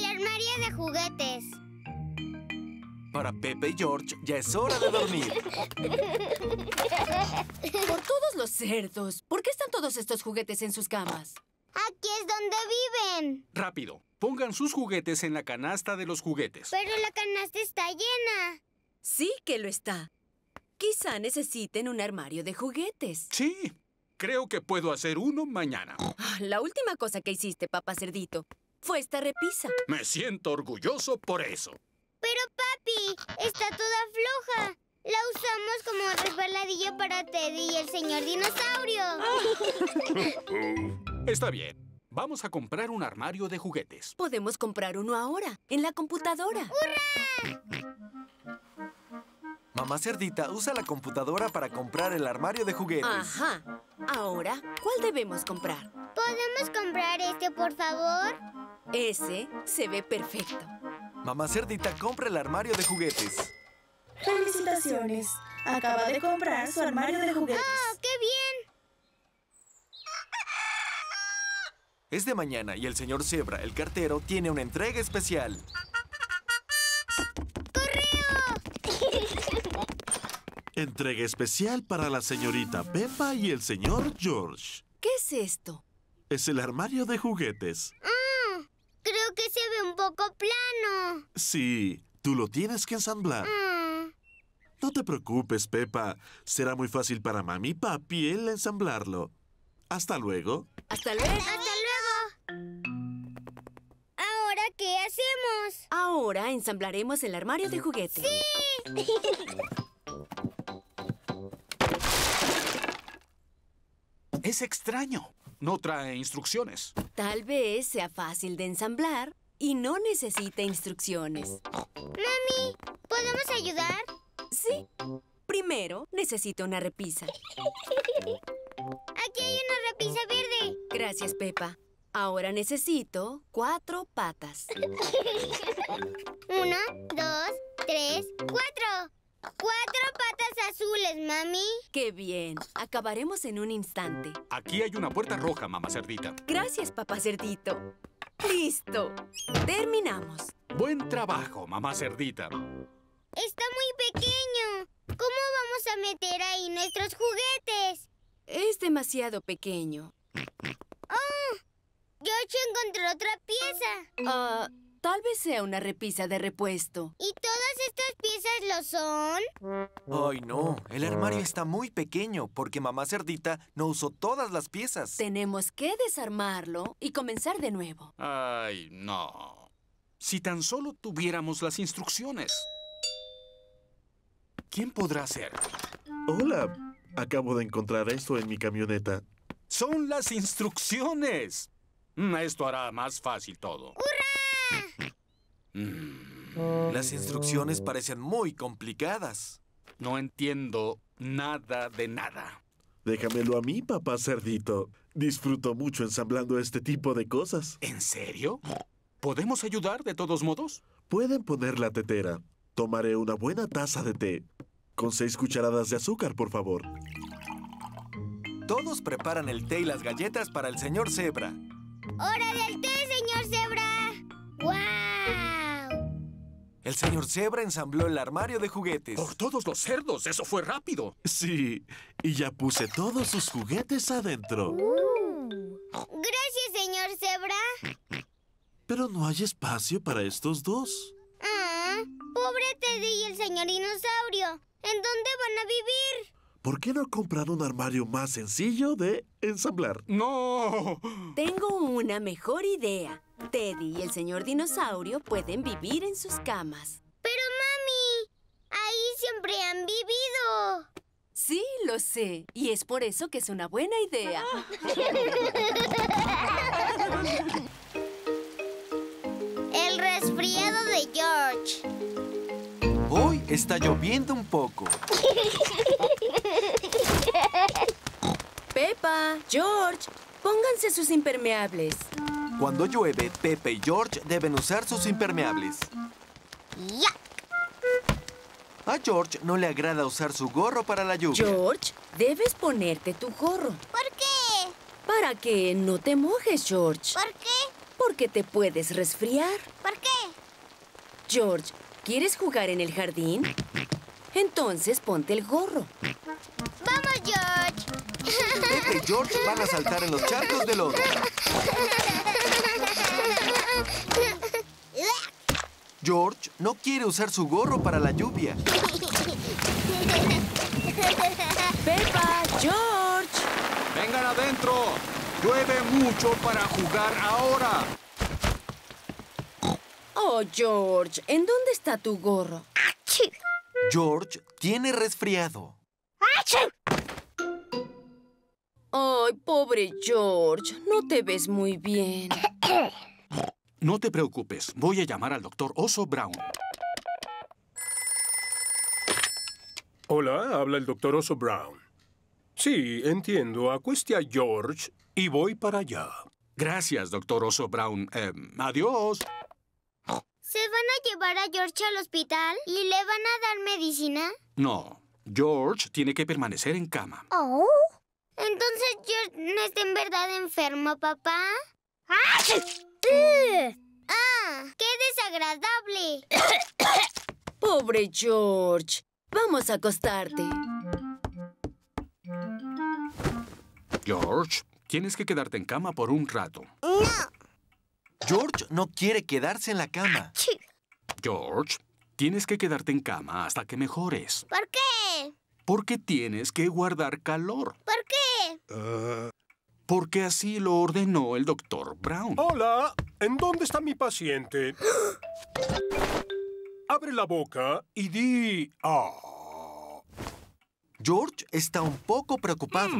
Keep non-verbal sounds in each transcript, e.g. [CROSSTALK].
El armario de juguetes. Para Pepe y George ya es hora de dormir. Por todos los cerdos. ¿Por qué están todos estos juguetes en sus camas? Aquí es donde viven. Rápido, pongan sus juguetes en la canasta de los juguetes. Pero la canasta está llena. Sí que lo está. Quizá necesiten un armario de juguetes. Sí, creo que puedo hacer uno mañana. Ah, La última cosa que hiciste, papá cerdito, fue esta repisa. Me siento orgulloso por eso. Pero papi, está toda floja. La usamos como resbaladillo para Teddy y el señor dinosaurio. [LAUGHS] Está bien. Vamos a comprar un armario de juguetes. Podemos comprar uno ahora, en la computadora. Mamá Cerdita usa la computadora para comprar el armario de juguetes. Ajá. Ahora, ¿cuál debemos comprar? ¿Podemos comprar este, por favor? Ese se ve perfecto. Mamá Cerdita compra el armario de juguetes. Felicitaciones. Acaba de comprar su armario de juguetes. ¡Oh, qué bien! Es de mañana y el señor Zebra, el cartero, tiene una entrega especial. Entrega especial para la señorita Peppa y el señor George. ¿Qué es esto? Es el armario de juguetes. Creo que se ve un poco plano. Sí, tú lo tienes que ensamblar. Mm, No te preocupes, Peppa. Será muy fácil para mami y papi el ensamblarlo. Hasta luego. Hasta luego. ¡Hasta luego! ¿Ahora qué hacemos? Ahora ensamblaremos el armario de juguetes. [LAUGHS] Es extraño. No trae instrucciones. Tal vez sea fácil de ensamblar y no necesite instrucciones. Mami, ¿podemos ayudar? Sí. Primero, necesito una repisa. Aquí hay una repisa verde. Gracias, Pepa. Ahora necesito cuatro patas. [LAUGHS] Uno, dos, tres, cuatro. Cuatro patas azules, mami. ¡Qué bien! Acabaremos en un instante. Aquí hay una puerta roja, mamá cerdita. Gracias, papá cerdito. ¡Listo! Terminamos. Buen trabajo, mamá cerdita. Está muy pequeño. ¿Cómo vamos a meter ahí nuestros juguetes? Es demasiado pequeño. George encontró otra pieza. Ah, tal vez sea una repisa de repuesto. ¿Y todas estas piezas lo son? Ay, no. El armario está muy pequeño porque mamá Cerdita no usó todas las piezas. Tenemos que desarmarlo y comenzar de nuevo. Ay, no. Si tan solo tuviéramos las instrucciones. ¿Quién podrá hacer? Hola. Acabo de encontrar esto en mi camioneta. Son las instrucciones. Mm, Esto hará más fácil todo. Mm, Las instrucciones parecen muy complicadas. no entiendo nada de nada. Déjamelo a mí, papá cerdito. Disfruto mucho ensamblando este tipo de cosas. ¿En serio? ¿Podemos ayudar de todos modos? Pueden poner la tetera. Tomaré una buena taza de té. Con seis cucharadas de azúcar, por favor. Todos preparan el té y las galletas para el señor Zebra. ¡Hora del té, ¡Guau! El señor Zebra ensambló el armario de juguetes. Por todos los cerdos, eso fue rápido. Sí, y ya puse todos sus juguetes adentro. Gracias, señor Zebra. Pero no hay espacio para estos dos. Ah, pobre Teddy y el señor dinosaurio. ¿En dónde van a vivir? ¿Por qué no comprar un armario más sencillo de ensamblar? ¡No! Tengo una mejor idea. Teddy y el señor dinosaurio pueden vivir en sus camas. Pero, mami, ahí siempre han vivido. Sí, lo sé. Y es por eso que es una buena idea. [LAUGHS] El resfriado de George. Hoy está lloviendo un poco. [LAUGHS] Pepa, George, pónganse sus impermeables. Cuando llueve, Pepe y George deben usar sus impermeables. ¡Ya! A George no le agrada usar su gorro para la lluvia. George, debes ponerte tu gorro. ¿Por qué? Para que no te mojes, George. ¿Por qué? Porque te puedes resfriar. ¿Por qué? George, ¿quieres jugar en el jardín? Entonces ponte el gorro. ¡Vamos, George! Pepe y George van a saltar en los charcos de lodo. George no quiere usar su gorro para la lluvia. Peppa, George. ¡Vengan adentro! Llueve mucho para jugar ahora. Oh, George, ¿en dónde está tu gorro? George tiene resfriado. Ay, pobre George, no te ves muy bien. [CLEARS THROAT] No te preocupes, voy a llamar al doctor Oso Brown. Hola, habla el doctor Oso Brown. Sí, entiendo. Acueste a George y voy para allá. Gracias, doctor Oso Brown. Em, adiós. ¿Se van a llevar a George al hospital y le van a dar medicina? No, George tiene que permanecer en cama. Oh. Entonces George no está en verdad enfermo, papá. ¡Ah! [COUGHS] ¡Ah! ¡Qué desagradable! [COUGHS] Pobre George. Vamos a acostarte. George, tienes que quedarte en cama por un rato. George no quiere quedarse en la cama. George, tienes que quedarte en cama hasta que mejores. ¿Por qué? Porque tienes que guardar calor. ¿Por qué? Porque así lo ordenó el doctor Brown. Hola, ¿en dónde está mi paciente? [GASPS] Abre la boca y di... Ah. George está un poco preocupado.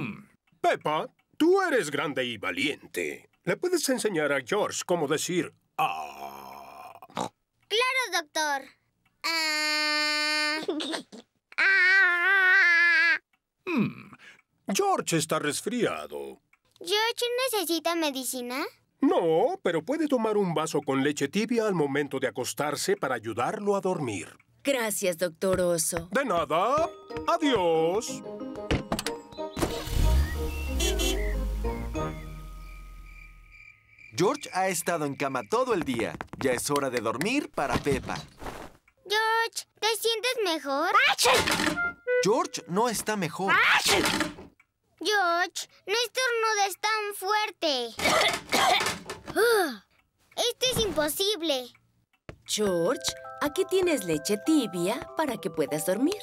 Peppa, tú eres grande y valiente. ¿Le puedes enseñar a George cómo decir ah? Claro, doctor. Ah. [LAUGHS] Ah. George está resfriado. ¿George necesita medicina? No, pero puede tomar un vaso con leche tibia al momento de acostarse para ayudarlo a dormir. Gracias, doctor Oso. De nada. Adiós. George ha estado en cama todo el día. Ya es hora de dormir para Peppa. George, ¿te sientes mejor? George no está mejor. George, no estornudes tan fuerte. [COUGHS] Esto es imposible. George, aquí tienes leche tibia para que puedas dormir.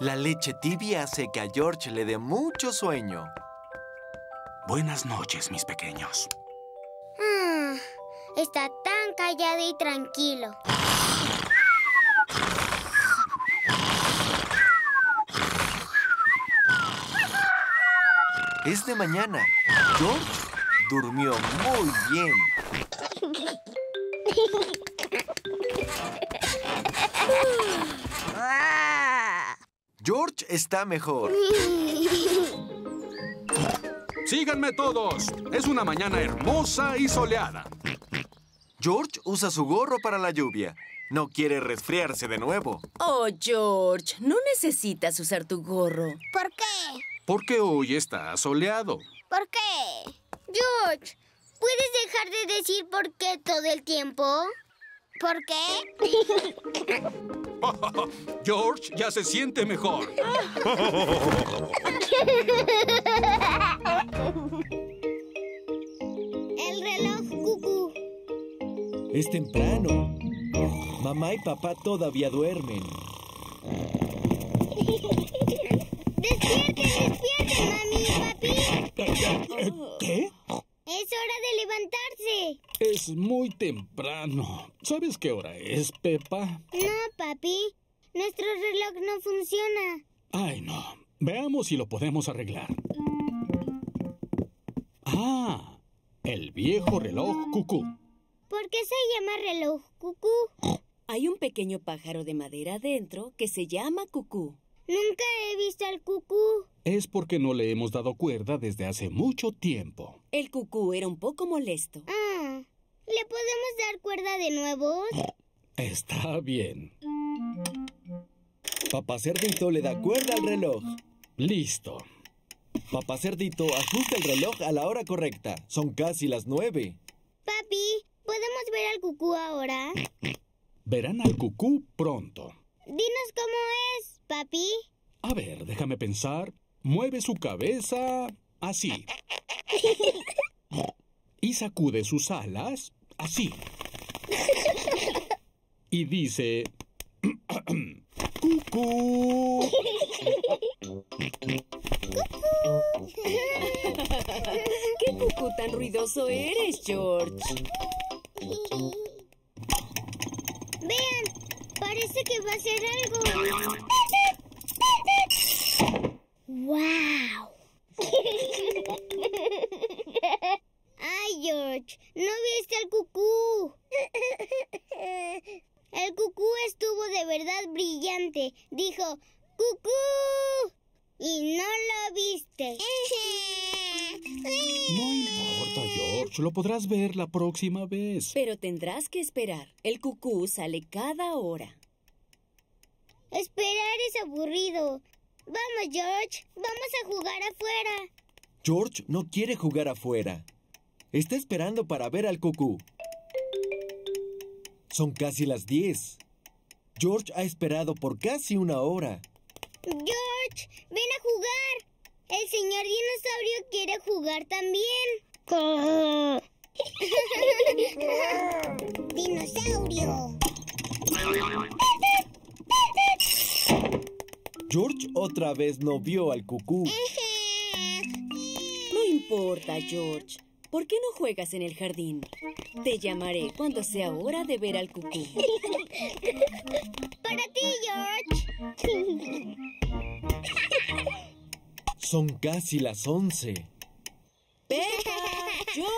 La leche tibia hace que a George le dé mucho sueño. Buenas noches, mis pequeños. Ah, está tan callado y tranquilo. Es de mañana. George durmió muy bien. [LAUGHS] George está mejor. [LAUGHS] Síganme todos. Es una mañana hermosa y soleada. George usa su gorro para la lluvia. No quiere resfriarse de nuevo. Oh, George, no necesitas usar tu gorro. ¿Por qué? Porque hoy está soleado. ¿Por qué? George, ¿puedes dejar de decir por qué todo el tiempo? ¿Por qué? [LAUGHS] George ya se siente mejor. El reloj cucú. Es temprano. Mamá y papá todavía duermen. ¡Despierten, despierten, mami y papi! ¿Qué? ¡Es hora de levantarse! Es muy temprano. ¿Sabes qué hora es, Pepa? No, papi. Nuestro reloj no funciona. Ay, no. Veamos si lo podemos arreglar. Ah, el viejo reloj cucú. ¿Por qué se llama reloj cucú? Hay un pequeño pájaro de madera dentro que se llama cucú. Nunca he visto al cucú. Es porque no le hemos dado cuerda desde hace mucho tiempo. El cucú era un poco molesto. Ah, ¿le podemos dar cuerda de nuevo? Está bien. Papá Cerdito le da cuerda al reloj. Listo. Papá Cerdito, ajusta el reloj a la hora correcta. Son casi las nueve. Papi, ¿podemos ver al cucú ahora? Verán al cucú pronto. Dinos cómo es, papi. A ver, déjame pensar. Mueve su cabeza así. Y sacude sus alas así. Y dice... ¡Cucú! ¿Qué cucú tan ruidoso eres, George? Vean, parece que va a ser algo. ¡Wow! [LAUGHS] ¡Ay, George! ¿No viste al cucú? [LAUGHS] El cucú estuvo de verdad brillante. Dijo, ¡Cucú! Y no lo viste. [LAUGHS] No importa, George. Lo podrás ver la próxima vez. Pero tendrás que esperar. El cucú sale cada hora. Esperar es aburrido. Vamos, George. Vamos a jugar afuera. George no quiere jugar afuera. Está esperando para ver al cucú. Son casi las diez. George ha esperado por casi una hora. George, ven a jugar. El señor dinosaurio quiere jugar también. [LAUGHS] [LAUGHS] dinosaurio. [LAUGHS] George otra vez no vio al cucú. No importa, George. ¿Por qué no juegas en el jardín? Te llamaré cuando sea hora de ver al cucú. Para ti, George. Son casi las once. ¡George!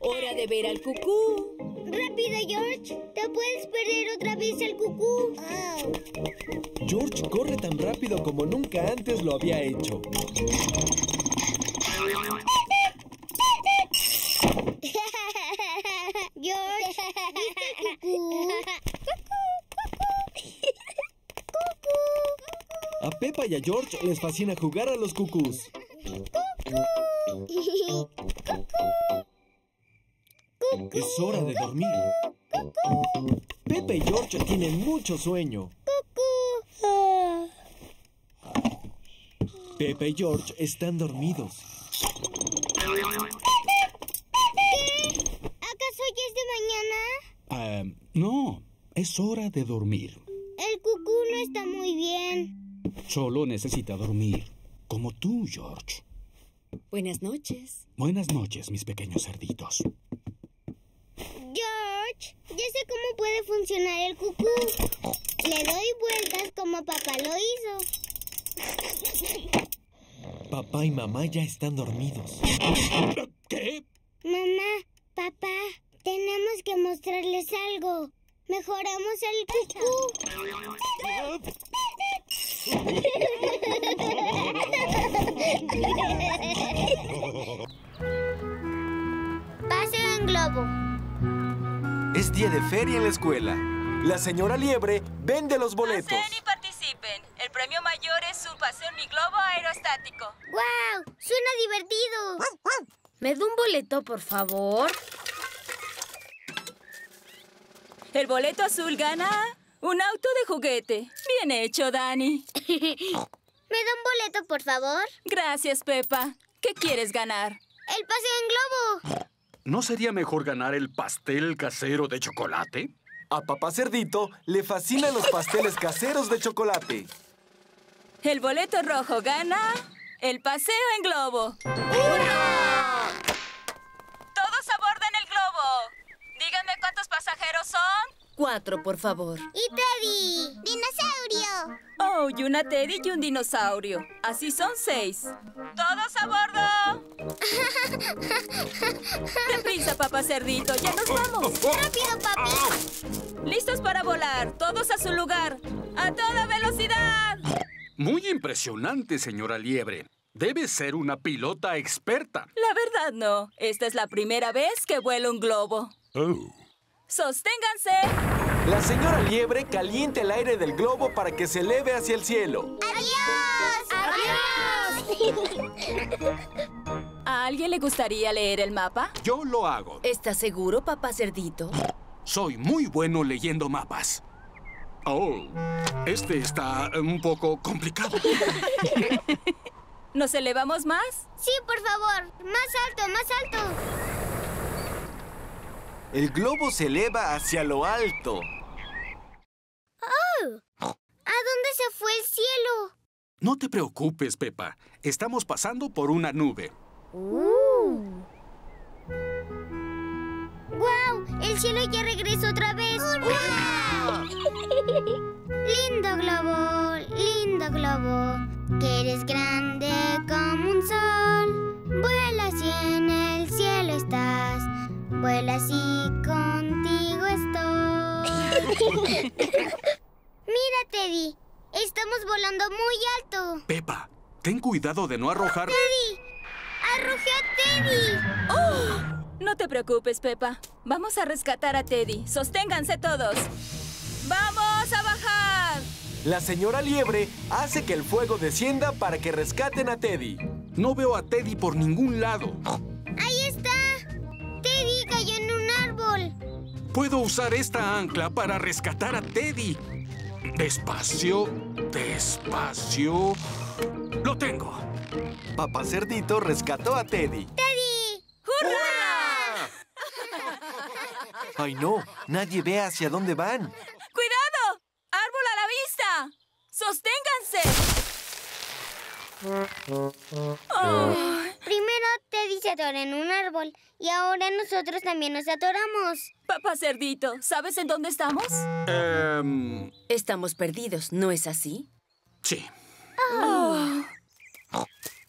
¡Hora de ver al cucú! Rápido, George. Te puedes perder otra vez el cucú. George corre tan rápido como nunca antes lo había hecho. [LAUGHS] George, ¿viste cucú? A Peppa y a George les fascina jugar a los cucús. Es hora de dormir. Peppa y George tienen mucho sueño. Peppa y George están dormidos. ¿Acaso ya es de mañana? No, es hora de dormir. El cucú no está muy bien. Solo necesita dormir. Como tú, George. Buenas noches. Buenas noches, mis pequeños cerditos. George, ya sé cómo puede funcionar el cucú. Le doy vueltas como papá lo hizo. Papá y mamá ya están dormidos. ¿Qué? Mamá, papá, tenemos que mostrarles algo. Mejoramos el cucú. Paseo en globo. Es día de feria en la escuela. La señora Liebre vende los boletos. Pasen y participen. El premio mayor es un paseo en mi globo aerostático. ¡Wow! Suena divertido. ¿Me da un boleto, por favor? El boleto azul gana un auto de juguete. Bien hecho, Dani. [LAUGHS] ¿Me da un boleto, por favor? Gracias, Pepa. ¿Qué quieres ganar? El paseo en globo. ¿No sería mejor ganar el pastel casero de chocolate? A papá Cerdito le fascinan los pasteles caseros de chocolate. El boleto rojo gana el paseo en globo. ¡Hurra! ¡Todos aborden el globo! Díganme cuántos pasajeros son. Cuatro, por favor. Y Teddy. Dinosaurio. Oh, y una Teddy y un dinosaurio. Así son seis. ¡Todos a bordo! [LAUGHS] ¡Deprisa, papá cerdito! ¡Ya nos vamos! ¡Rápido, papi! ¡Listos para volar! ¡Todos a su lugar! ¡A toda velocidad! Muy impresionante, señora Liebre. Debe ser una pilota experta. La verdad no. Esta es la primera vez que vuelo un globo. Oh. ¡Sosténganse! La señora Liebre calienta el aire del globo para que se eleve hacia el cielo. ¡Adiós! ¡Adiós! ¿A alguien le gustaría leer el mapa? Yo lo hago. ¿Estás seguro, papá cerdito? Soy muy bueno leyendo mapas. Oh, este está un poco complicado. ¿Nos elevamos más? Sí, por favor. Más alto, más alto. El globo se eleva hacia lo alto. ¡Oh! ¿A dónde se fue el cielo? No te preocupes, Pepa. Estamos pasando por una nube. ¡Wow! El cielo ya regresó otra vez. lindo globo, lindo globo, que eres grande como un sol. Vuelas y en el cielo estás, vuelas y contigo estoy. [LAUGHS] Mira, Teddy, estamos volando muy alto. Pepa, ten cuidado de no arrojar... ¡Teddy! ¡Arrojé a Teddy! ¡Oh! No te preocupes, Pepa. Vamos a rescatar a Teddy. Sosténganse todos. ¡Vamos a bajar! La señora Liebre hace que el fuego descienda para que rescaten a Teddy. No veo a Teddy por ningún lado. ¡Ahí está! Teddy cayó en un árbol. Puedo usar esta ancla para rescatar a Teddy. Despacio, despacio. ¡Lo tengo! Papá Cerdito rescató a Teddy. ¡Teddy! ¡Hurra! ¡Ay, no! Nadie ve hacia dónde van. ¡Cuidado! ¡Árbol a la vista! ¡Sosténganse! Oh. Primero Teddy se atora en un árbol y ahora nosotros también nos atoramos. Papá Cerdito, ¿sabes en dónde estamos? Um... Estamos perdidos, ¿no es así? Sí. Oh.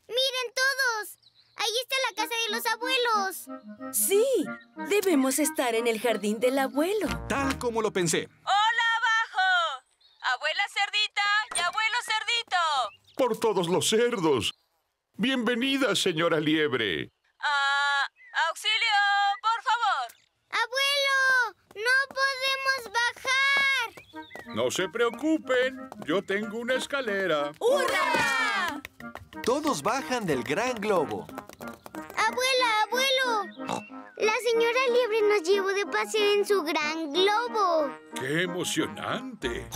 ¡Miren todos! Ahí está la casa de los Sí, debemos estar en el jardín del abuelo. Tal como lo pensé. ¡Hola abajo! ¡Abuela cerdita y abuelo cerdito! Por todos los cerdos. Bienvenida, señora Liebre. Ah, auxilio, por favor. ¡Abuelo! ¡No podemos bajar! No se preocupen, yo tengo una escalera. ¡Hurra! Todos bajan del gran globo. ¡Abuela, abuelo! La señora Liebre nos llevó de paseo en su gran globo. ¡Qué emocionante!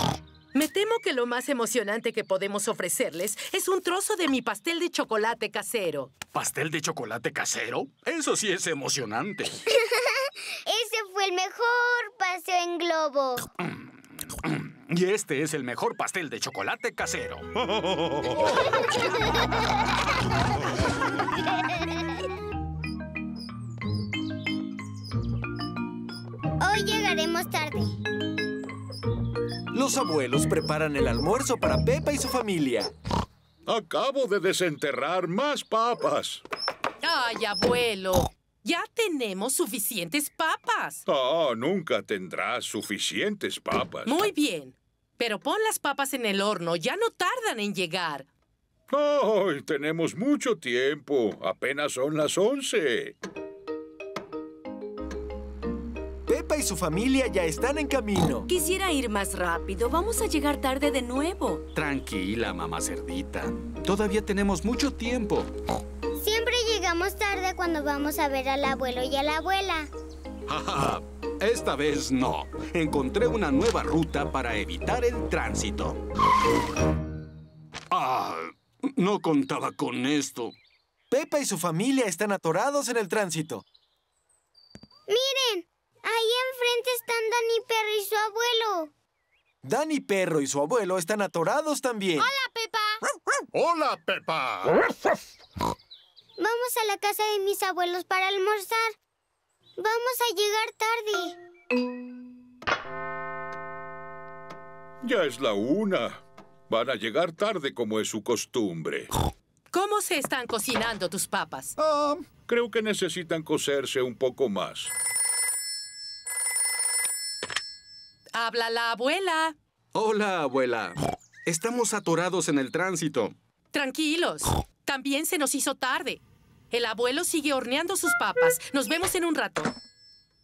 Me temo que lo más emocionante que podemos ofrecerles es un trozo de mi pastel de chocolate casero. ¿Pastel de chocolate casero? Eso sí es emocionante. [LAUGHS] Ese fue el mejor paseo en globo. Y este es el mejor pastel de chocolate casero. [LAUGHS] tarde. Los abuelos preparan el almuerzo para Pepa y su familia. Acabo de desenterrar más papas. ¡Ay, abuelo! Ya tenemos suficientes papas. Ah, nunca tendrás suficientes papas. Muy bien. Pero pon las papas en el horno. Ya no tardan en llegar. ¡Ay! tenemos mucho tiempo. Apenas son las once. Pepa y su familia ya están en camino. Quisiera ir más rápido. Vamos a llegar tarde de nuevo. Tranquila, mamá cerdita. Todavía tenemos mucho tiempo. Siempre llegamos tarde cuando vamos a ver al abuelo y a la abuela. [LAUGHS] Esta vez no. Encontré una nueva ruta para evitar el tránsito. Ah, no contaba con esto. Pepa y su familia están atorados en el tránsito. ¡Miren! Ahí enfrente están Dani Perro y su abuelo. Dani Perro y su abuelo están atorados también. ¡Hola, Pepa! ¡Hola, Pepa! Vamos a la casa de mis abuelos para almorzar. Vamos a llegar tarde. Ya es la una. Van a llegar tarde como es su costumbre. ¿Cómo se están cocinando tus papas? Ah, creo que necesitan cocerse un poco más. Habla la abuela. Hola, abuela. Estamos atorados en el tránsito. Tranquilos. También se nos hizo tarde. El abuelo sigue horneando sus papas. Nos vemos en un rato.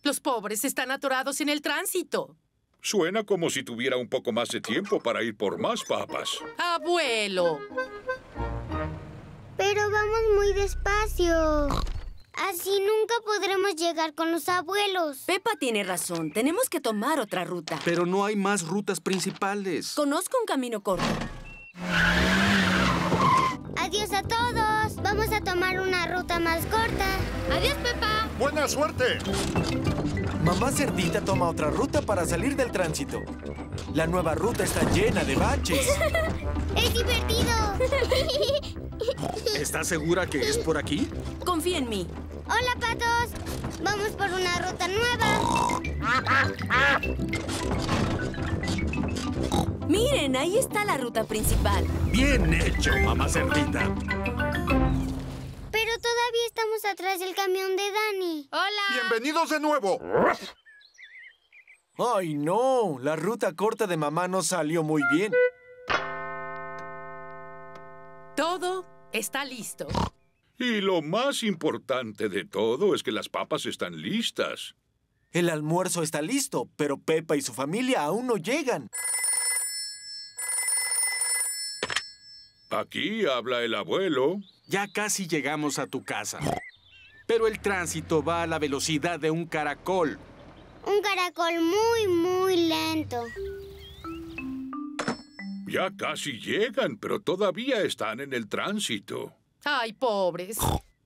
Los pobres están atorados en el tránsito. Suena como si tuviera un poco más de tiempo para ir por más papas. Abuelo. Pero vamos muy despacio. Así nunca podremos llegar con los abuelos. Pepa tiene razón. Tenemos que tomar otra ruta. Pero no hay más rutas principales. Conozco un camino corto. Adiós a todos. Vamos a tomar una ruta más corta. Adiós, Pepa. Buena suerte. Mamá Cerdita toma otra ruta para salir del tránsito. La nueva ruta está llena de baches. [LAUGHS] ¡Es divertido! ¿Estás segura que es por aquí? Confía en mí. Hola, patos. Vamos por una ruta nueva. Miren, ahí está la ruta principal. Bien hecho, mamá cerdita. Pero todavía estamos atrás del camión de Dani. Hola. Bienvenidos de nuevo. ¡Ay, no! La ruta corta de mamá no salió muy bien. Todo está listo. Y lo más importante de todo es que las papas están listas. El almuerzo está listo, pero Pepa y su familia aún no llegan. Aquí habla el abuelo. Ya casi llegamos a tu casa. Pero el tránsito va a la velocidad de un caracol. Un caracol muy, muy lento. Ya casi llegan, pero todavía están en el tránsito. Ay, pobres.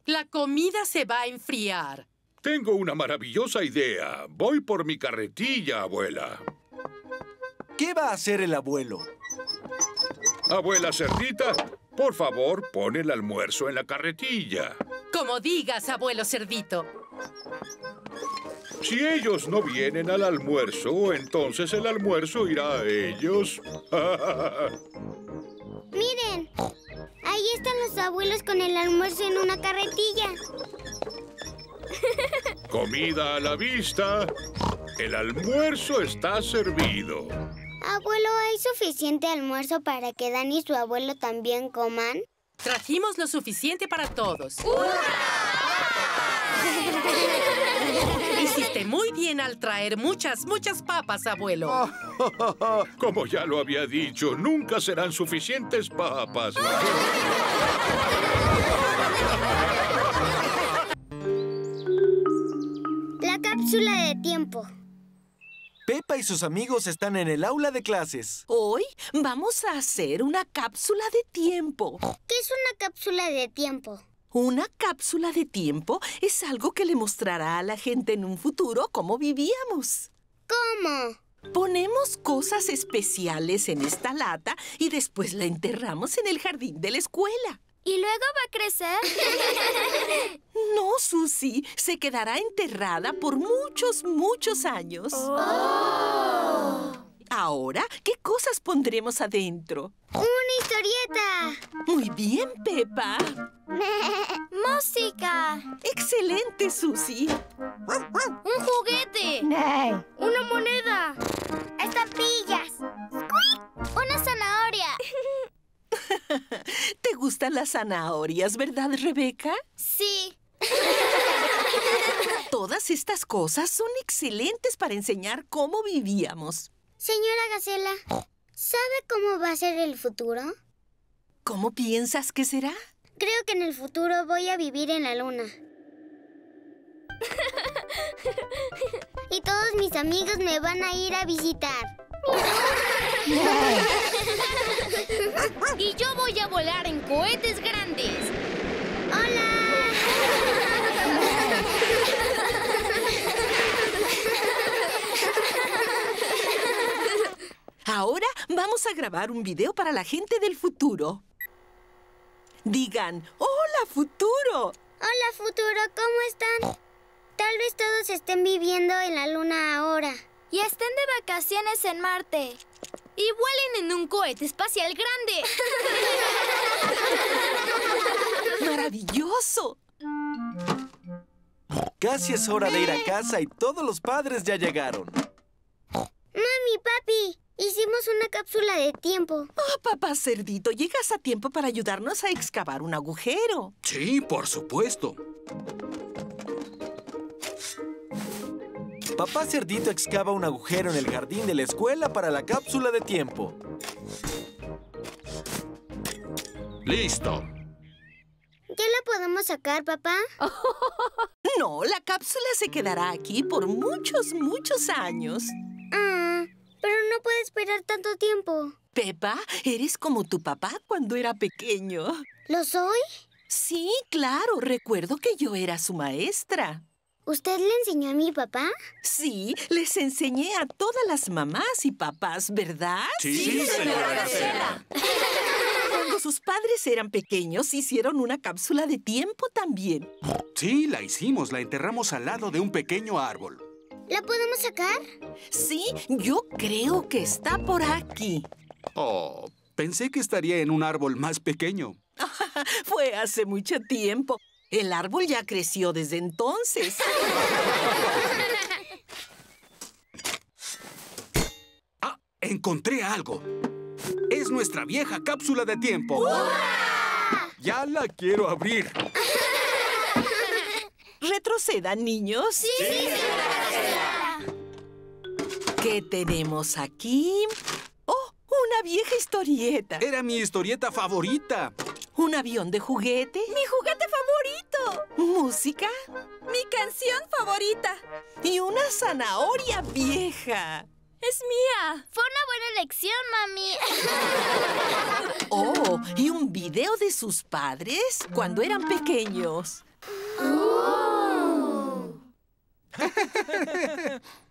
La comida se va a enfriar. Tengo una maravillosa idea. Voy por mi carretilla, abuela. ¿Qué va a hacer el abuelo? Abuela Cerdita, por favor, pon el almuerzo en la carretilla. Como digas, abuelo cerdito. Si ellos no vienen al almuerzo, entonces el almuerzo irá a ellos. [LAUGHS] Miren, ahí están los abuelos con el almuerzo en una carretilla. [LAUGHS] Comida a la vista. El almuerzo está servido. Abuelo, ¿hay suficiente almuerzo para que Dani y su abuelo también coman? Trajimos lo suficiente para todos. [LAUGHS] Hiciste muy bien al traer muchas, muchas papas, abuelo. [LAUGHS] Como ya lo había dicho, nunca serán suficientes papas. La cápsula de tiempo. Pepa y sus amigos están en el aula de clases. Hoy vamos a hacer una cápsula de tiempo. ¿Qué es una cápsula de tiempo? Una cápsula de tiempo es algo que le mostrará a la gente en un futuro cómo vivíamos. ¿Cómo? Ponemos cosas especiales en esta lata y después la enterramos en el jardín de la escuela. ¿Y luego va a crecer? [LAUGHS] No, Susie. Se quedará enterrada por muchos, muchos años. Ahora, ¿qué cosas pondremos adentro? ¡Una historieta! Muy bien, Pepa. [LAUGHS] ¡Música! Excelente, Susie. ¡Un juguete! ¡Una moneda! ¡Estampillas! ¡Una zanahoria! [LAUGHS] ¿Te gustan las zanahorias, verdad, Rebeca? Sí. [LAUGHS] Todas estas cosas son excelentes para enseñar cómo vivíamos. Señora Gacela, ¿sabe cómo va a ser el futuro? ¿Cómo piensas que será? Creo que en el futuro voy a vivir en la luna. y todos mis amigos me van a ir a visitar. y yo voy a volar en cohetes grandes. Ahora vamos a grabar un video para la gente del futuro. Digan, ¡Hola, futuro! Hola, futuro, ¿cómo están? Tal vez todos estén viviendo en la luna ahora. Y estén de vacaciones en Marte. Y vuelen en un cohete espacial grande. [LAUGHS] ¡Maravilloso! Casi es hora de ir a casa y todos los padres ya llegaron. Mami, papi, hicimos una cápsula de tiempo. Oh, papá cerdito, llegas a tiempo para ayudarnos a excavar un agujero. Sí, por supuesto. Papá Cerdito excava un agujero en el jardín de la escuela para la cápsula de tiempo. Listo. sacar, papá? [LAUGHS] No, la cápsula se quedará aquí por muchos, muchos años. Ah, pero no puede esperar tanto tiempo. Pepa, eres como tu papá cuando era pequeño. ¿Lo soy? Sí, claro. Recuerdo que yo era su maestra. ¿Usted le enseñó a mi papá? Sí, les enseñé a todas las mamás y papás, ¿verdad? Sí, sí, señora Gacela. [LAUGHS] Cuando sus padres eran pequeños, hicieron una cápsula de tiempo también. Sí, la hicimos. La enterramos al lado de un pequeño árbol. ¿La podemos sacar? Sí, yo creo que está por aquí. Oh, pensé que estaría en un árbol más pequeño. [LAUGHS] Fue hace mucho tiempo. El árbol ya creció desde entonces. [LAUGHS] Ah, encontré algo. Es nuestra vieja cápsula de tiempo. Ya la quiero abrir. [LAUGHS] Retrocedan, niños. Sí, sí, ¿Qué tenemos aquí? ¡Oh! Una vieja historieta. Era mi historieta favorita. ¿Un avión de juguete? ¡Mi juguete favorito! ¿Música? ¡Mi canción favorita! Y una zanahoria vieja. ¡Es mía! Fue una buena elección, mami. [LAUGHS] Oh, y un video de sus padres cuando eran pequeños. [LAUGHS] [LAUGHS]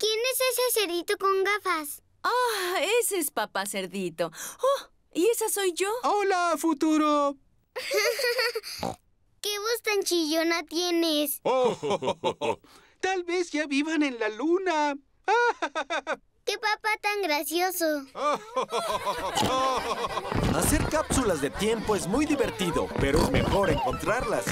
¿Quién es ese cerito con gafas? Ah, ese es papá cerdito. Oh, ¿y esa soy yo? Hola, futuro. [LAUGHS] ¿Qué voz tan chillona tienes? [LAUGHS] Oh, tal vez ya vivan en la luna. [LAUGHS] ¡Qué papá tan gracioso! Hacer cápsulas de tiempo es muy divertido, pero es mejor encontrarlas.